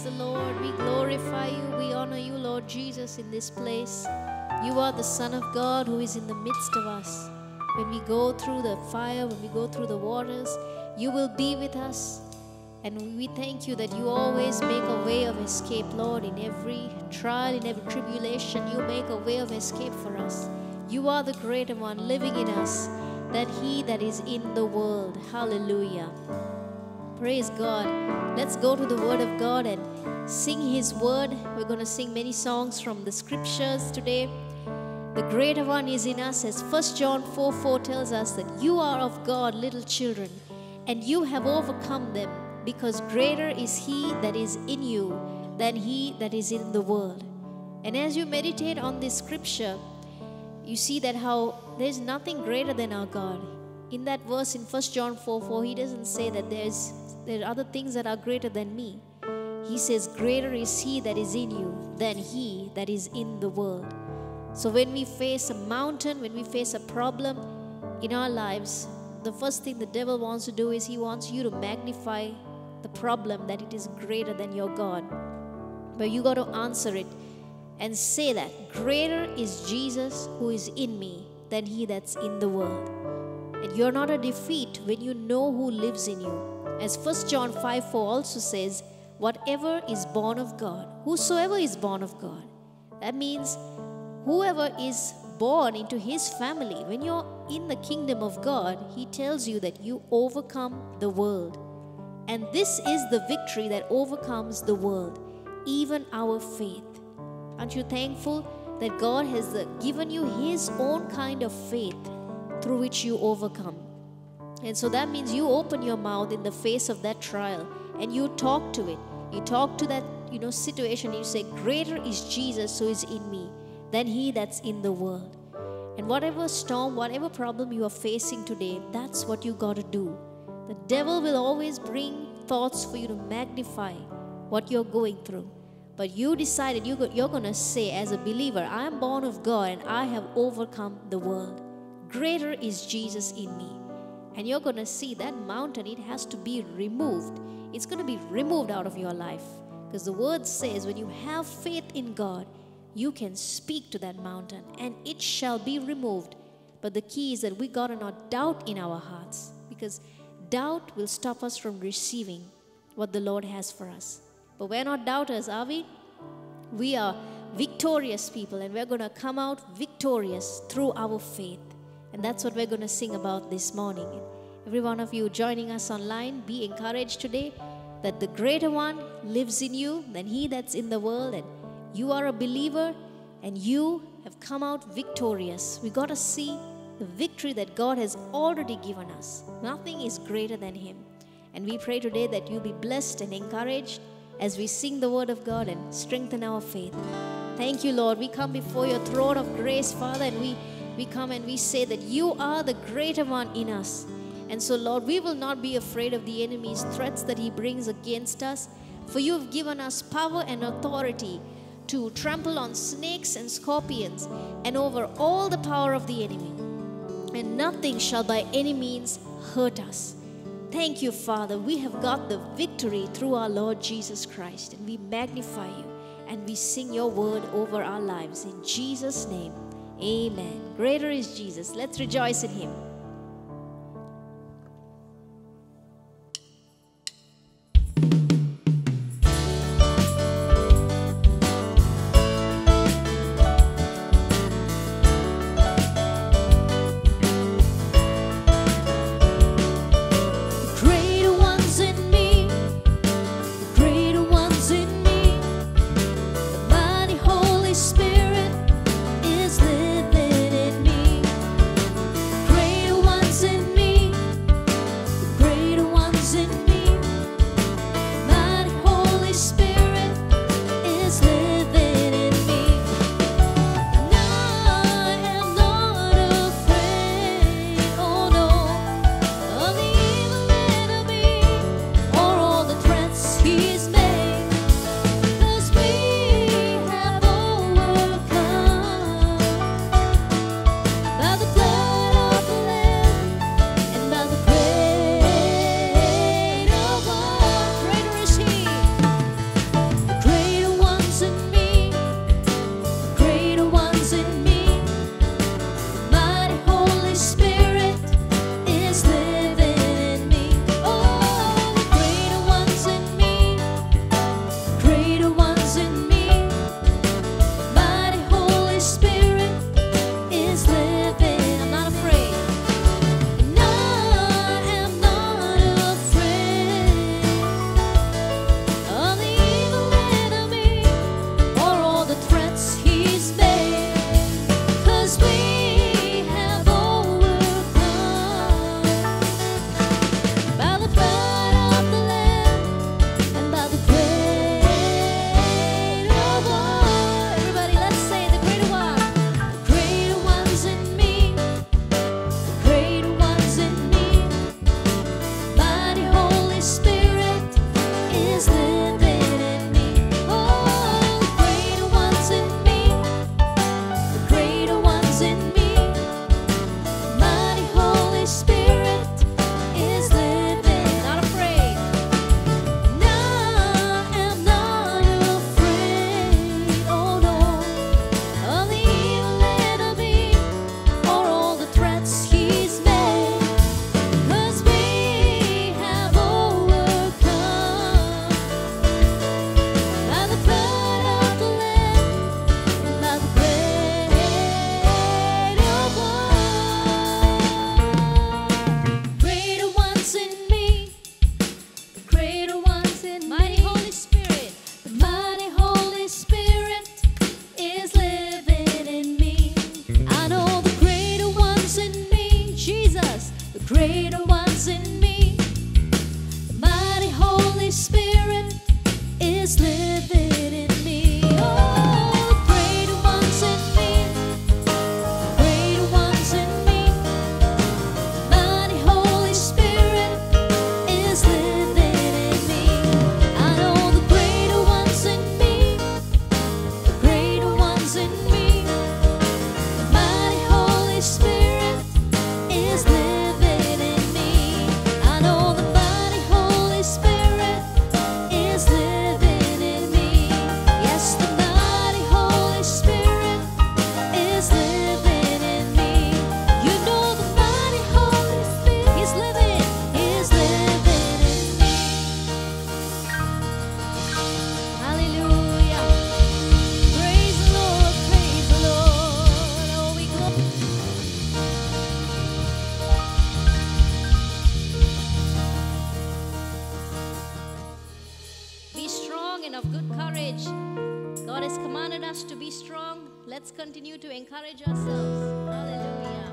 Praise the Lord. We glorify you. We honor you, Lord Jesus, in this place. You are the Son of God who is in the midst of us. When we go through the fire, when we go through the waters, you will be with us. And we thank you that you always make a way of escape, Lord, in every trial, in every tribulation. You make a way of escape for us. You are the greater one living in us than he that is in the world. Hallelujah. Praise God. Let's go to the Word of God and sing His Word. We're going to sing many songs from the Scriptures today. The greater one is in us, as 1 John 4 4 tells us that you are of God, little children, and you have overcome them, because greater is He that is in you than He that is in the world. And as you meditate on this scripture, you see that how there's nothing greater than our God. In that verse in 1 John 4 4, he doesn't say that there's there are other things that are greater than me. He says, Greater is he that is in you than he that is in the world. So when we face a mountain, when we face a problem in our lives, the first thing the devil wants to do is he wants you to magnify the problem that it is greater than your God. But you got to answer it and say that greater is Jesus who is in me than he that's in the world. And you're not a defeat when you know who lives in you. As 1 John 5 4 also says, whatever is born of God, whosoever is born of God. That means whoever is born into his family, when you're in the kingdom of God, he tells you that you overcome the world. And this is the victory that overcomes the world, even our faith. Aren't you thankful that God has given you his own kind of faith through which you overcome? And so that means you open your mouth in the face of that trial and you talk to it. You talk to that, you know, situation. You say, Greater is Jesus who is in me than he that's in the world. And whatever storm, whatever problem you are facing today, that's what you got to do. The devil will always bring thoughts for you to magnify what you're going through. But you decided you you're going to say, as a believer, I am born of God and I have overcome the world. Greater is Jesus in me. And you're going to see that mountain, it has to be removed. It's going to be removed out of your life. Because the word says, when you have faith in God, you can speak to that mountain and it shall be removed. But the key is that we got to not doubt in our hearts because doubt will stop us from receiving what the Lord has for us. But we're not doubters, are we? We are victorious people and we're going to come out victorious through our faith. And that's what we're going to sing about this morning. Every one of you joining us online, be encouraged today that the greater one lives in you than he that's in the world. And you are a believer and you have come out victorious. We got to see the victory that God has already given us. Nothing is greater than him. And we pray today that you'll be blessed and encouraged as we sing the word of God and strengthen our faith. Thank you, Lord. We come before your throne of grace, Father, and we, we come and we say that you are the greater one in us. And so, Lord, we will not be afraid of the enemy's threats that he brings against us, for you have given us power and authority to trample on snakes and scorpions and over all the power of the enemy. And nothing shall by any means hurt us. Thank you, Father. We have got the victory through our Lord Jesus Christ, and we magnify you and we sing your word over our lives. In Jesus' name, amen. Greater is Jesus. Let's rejoice in him. has commanded us to be strong, let's continue to encourage ourselves. Hallelujah.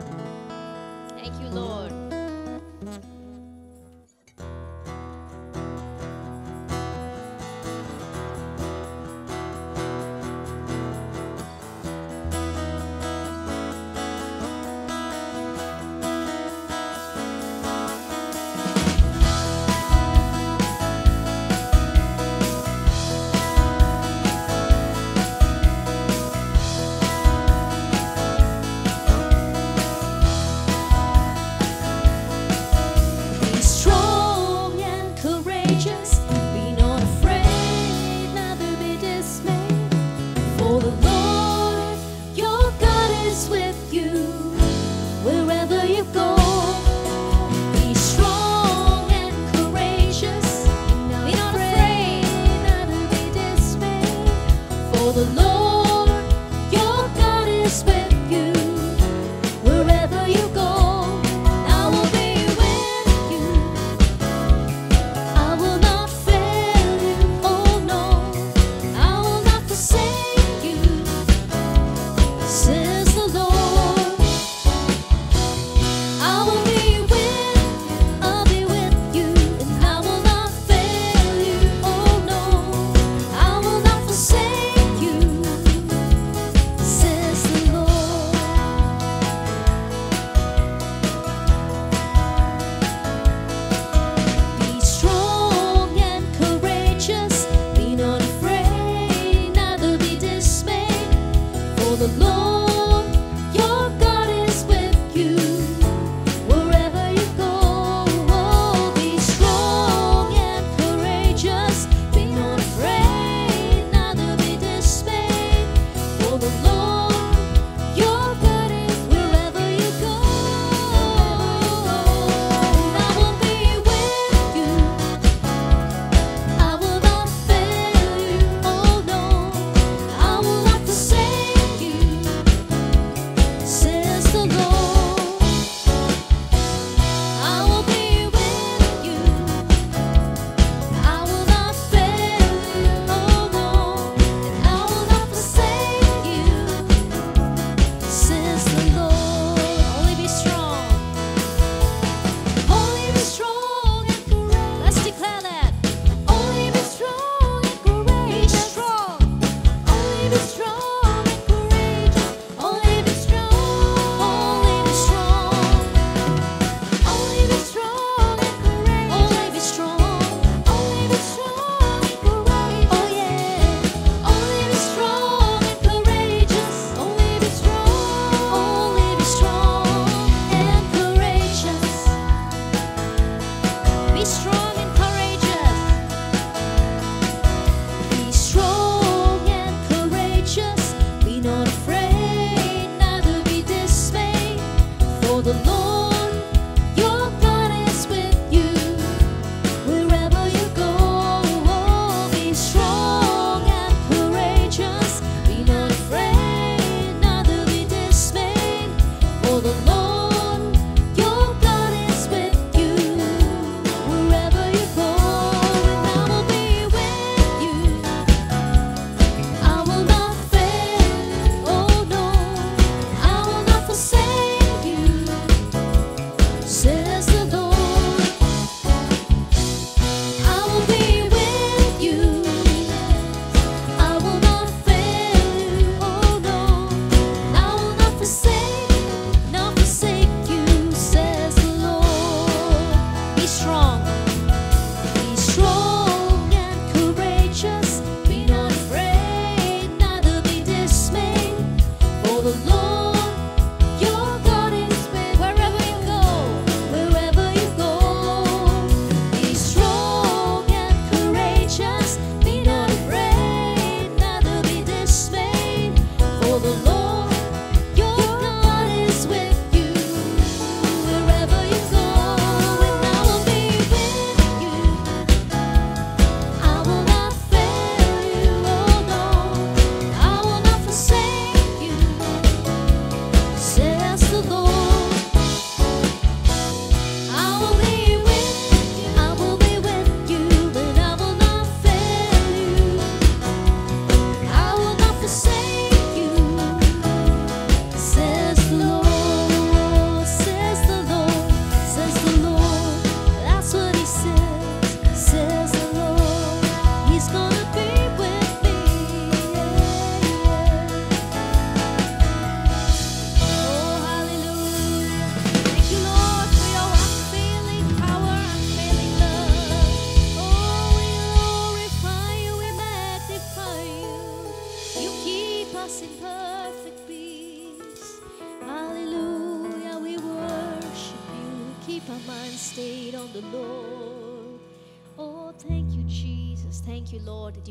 Thank you, Lord.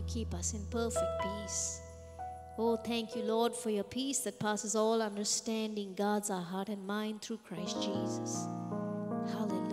keep us in perfect peace. Oh, thank you, Lord, for your peace that passes all understanding, guards our heart and mind through Christ Jesus. Hallelujah.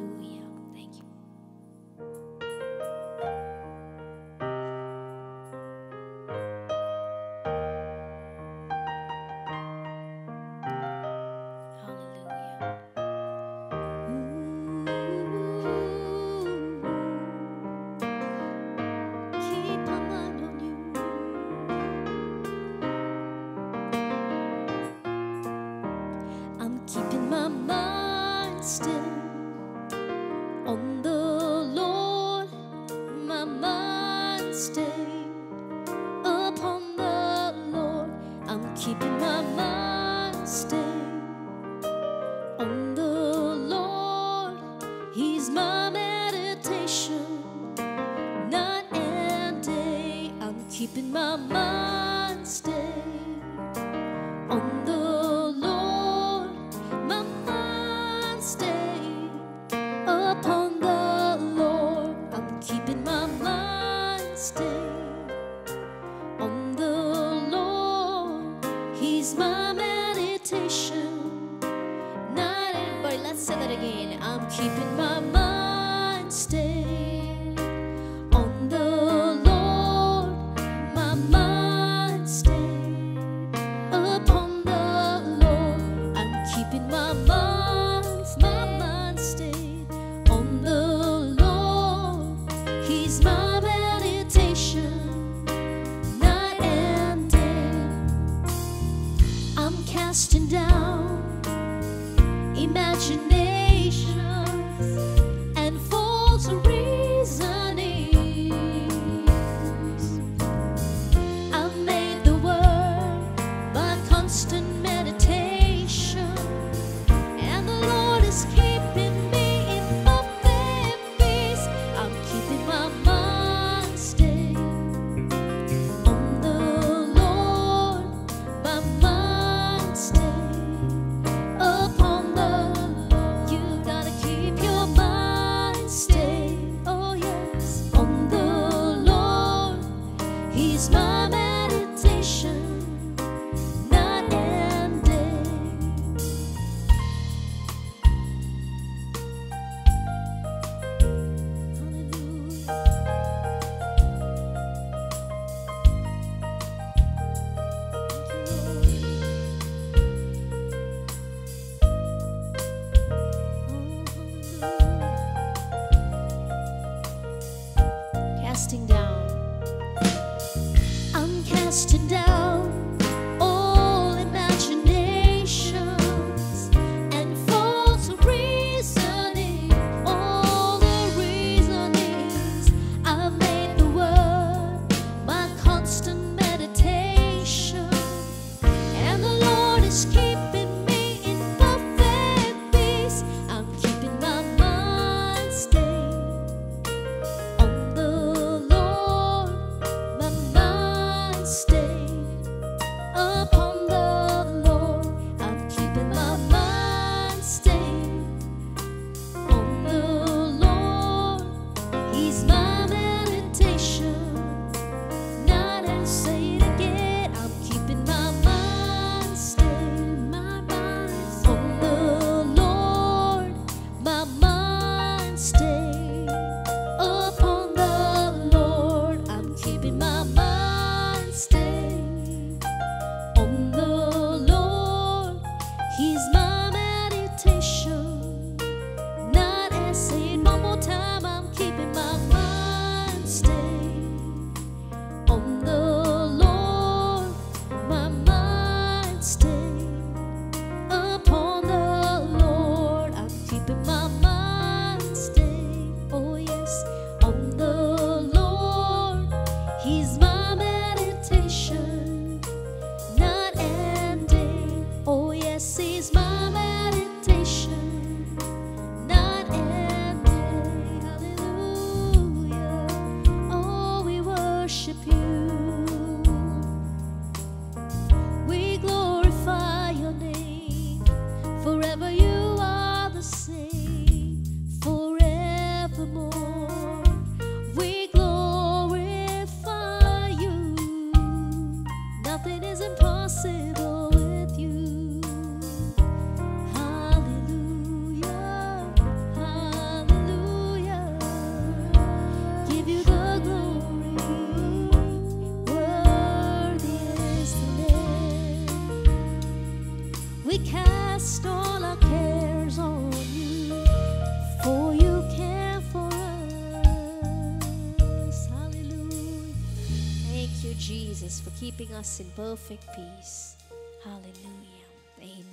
keeping my mind stayed on the Lord. He's my meditation, night and day. I'm keeping my mind. você us in perfect peace. Hallelujah. Amen.